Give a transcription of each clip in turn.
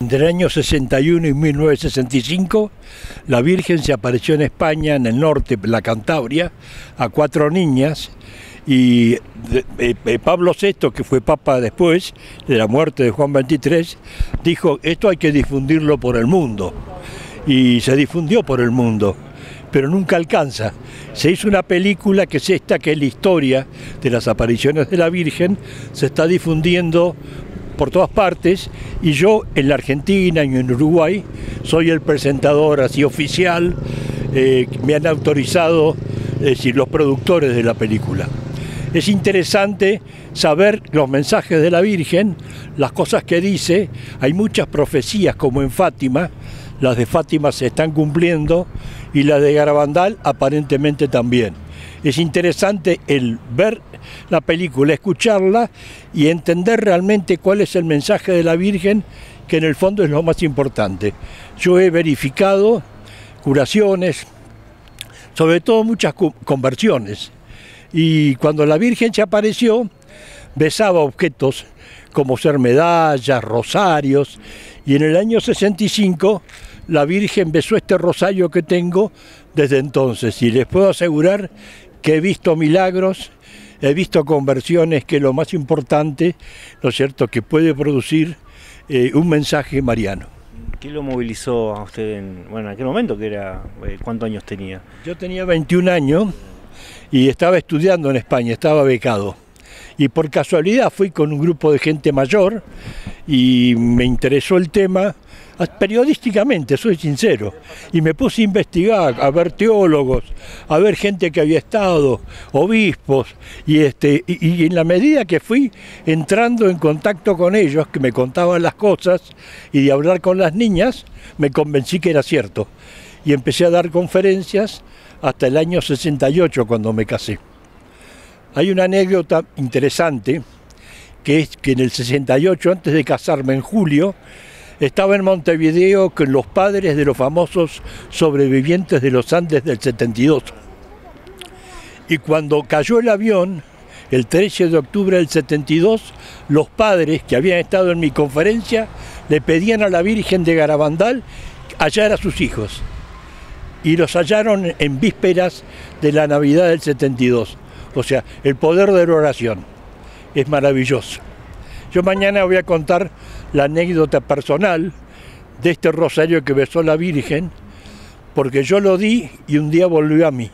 Entre el año 61 y 1965, la Virgen se apareció en España, en el norte, la Cantabria, a cuatro niñas y eh, eh, Pablo VI, que fue papa después de la muerte de Juan XXIII, dijo, esto hay que difundirlo por el mundo. Y se difundió por el mundo, pero nunca alcanza. Se hizo una película que es esta, que es la historia de las apariciones de la Virgen, se está difundiendo por todas partes y yo en la Argentina y en Uruguay soy el presentador así oficial, eh, me han autorizado, es decir, los productores de la película. Es interesante saber los mensajes de la Virgen, las cosas que dice, hay muchas profecías como en Fátima, las de Fátima se están cumpliendo y las de Garabandal aparentemente también. Es interesante el ver la película, escucharla y entender realmente cuál es el mensaje de la Virgen, que en el fondo es lo más importante. Yo he verificado curaciones, sobre todo muchas conversiones. Y cuando la Virgen se apareció, besaba objetos como ser medallas, rosarios, y en el año 65 la Virgen besó este rosario que tengo desde entonces, y les puedo asegurar que he visto milagros, he visto conversiones, que es lo más importante, ¿no es cierto?, que puede producir eh, un mensaje mariano. ¿Qué lo movilizó a usted en, bueno, en aquel momento, que era, eh, cuántos años tenía? Yo tenía 21 años y estaba estudiando en España, estaba becado. Y por casualidad fui con un grupo de gente mayor y me interesó el tema periodísticamente, soy sincero, y me puse a investigar, a ver teólogos, a ver gente que había estado, obispos, y, este, y, en la medida que fui entrando en contacto con ellos, que me contaban las cosas, y de hablar con las niñas, me convencí que era cierto. Y empecé a dar conferencias hasta el año 68 cuando me casé. Hay una anécdota interesante, que es que en el 68, antes de casarme en julio, estaba en Montevideo con los padres de los famosos sobrevivientes de los Andes del 72. Y cuando cayó el avión, el 13 de octubre del 72, los padres que habían estado en mi conferencia le pedían a la Virgen de Garabandal hallar a sus hijos. Y los hallaron en vísperas de la Navidad del 72. O sea, el poder de la oración es maravilloso. Yo mañana voy a contar la anécdota personal de este rosario que besó la Virgen, porque yo lo di y un día volvió a mí.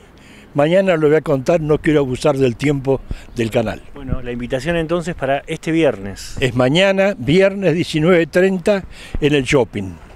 Mañana lo voy a contar, no quiero abusar del tiempo del canal. Bueno, la invitación entonces para este viernes. Es mañana, viernes 19.30, en el shopping.